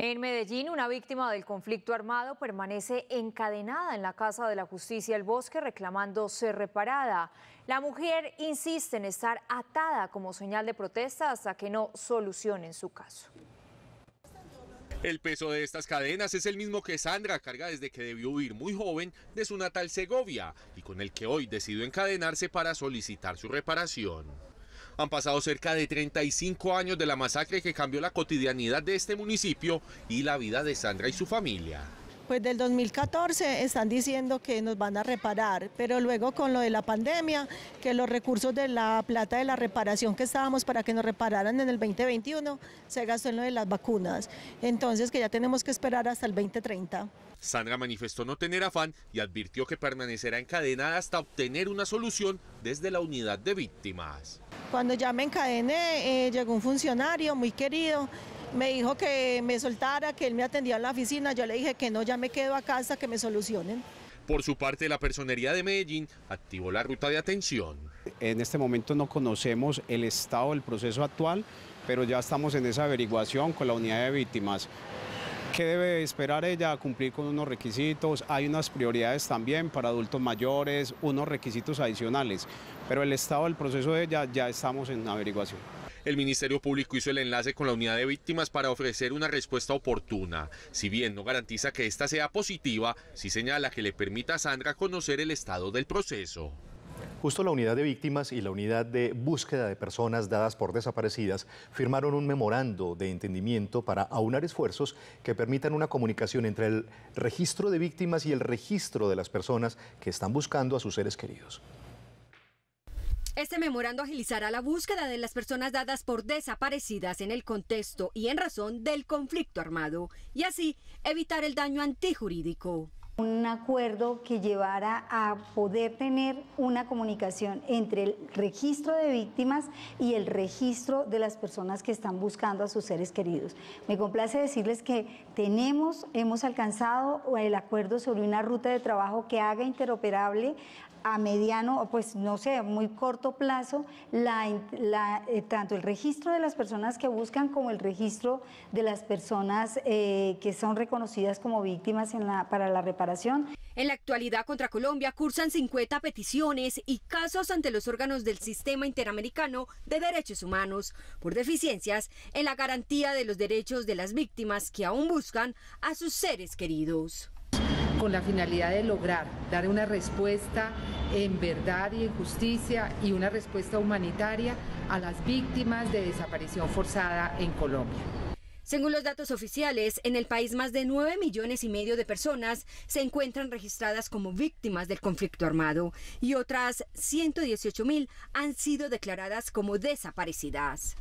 En Medellín, una víctima del conflicto armado permanece encadenada en la Casa de la Justicia El Bosque reclamando ser reparada. La mujer insiste en estar atada como señal de protesta hasta que no solucionen su caso. El peso de estas cadenas es el mismo que Sandra carga desde que debió huir muy joven de su natal Segovia y con el que hoy decidió encadenarse para solicitar su reparación. Han pasado cerca de 35 años de la masacre que cambió la cotidianidad de este municipio y la vida de Sandra y su familia. Pues del 2014 están diciendo que nos van a reparar, pero luego con lo de la pandemia, que los recursos de la plata de la reparación que estábamos para que nos repararan en el 2021 se gastó en lo de las vacunas. Entonces que ya tenemos que esperar hasta el 2030. Sandra manifestó no tener afán y advirtió que permanecerá encadenada hasta obtener una solución desde la unidad de víctimas. Cuando ya me encadené, eh, llegó un funcionario muy querido, me dijo que me soltara, que él me atendía en la oficina, yo le dije que no, ya me quedo a casa, que me solucionen. Por su parte, la Personería de Medellín activó la ruta de atención. En este momento no conocemos el estado del proceso actual, pero ya estamos en esa averiguación con la unidad de víctimas. ¿Qué debe esperar ella? Cumplir con unos requisitos, hay unas prioridades también para adultos mayores, unos requisitos adicionales, pero el estado del proceso de ella ya estamos en averiguación. El Ministerio Público hizo el enlace con la unidad de víctimas para ofrecer una respuesta oportuna. Si bien no garantiza que esta sea positiva, sí señala que le permita a Sandra conocer el estado del proceso. Justo la unidad de víctimas y la unidad de búsqueda de personas dadas por desaparecidas firmaron un memorando de entendimiento para aunar esfuerzos que permitan una comunicación entre el registro de víctimas y el registro de las personas que están buscando a sus seres queridos. Este memorando agilizará la búsqueda de las personas dadas por desaparecidas en el contexto y en razón del conflicto armado y así evitar el daño antijurídico un acuerdo que llevara a poder tener una comunicación entre el registro de víctimas y el registro de las personas que están buscando a sus seres queridos. Me complace decirles que tenemos, hemos alcanzado el acuerdo sobre una ruta de trabajo que haga interoperable a mediano, pues no sé, muy corto plazo, eh, tanto el registro de las personas que buscan como el registro de las personas eh, que son reconocidas como víctimas para la reparación. En la actualidad contra Colombia cursan 50 peticiones y casos ante los órganos del Sistema Interamericano de Derechos Humanos por deficiencias en la garantía de los derechos de las víctimas que aún buscan a sus seres queridos con la finalidad de lograr dar una respuesta en verdad y en justicia y una respuesta humanitaria a las víctimas de desaparición forzada en Colombia. Según los datos oficiales, en el país más de 9 millones y medio de personas se encuentran registradas como víctimas del conflicto armado y otras 118 mil han sido declaradas como desaparecidas.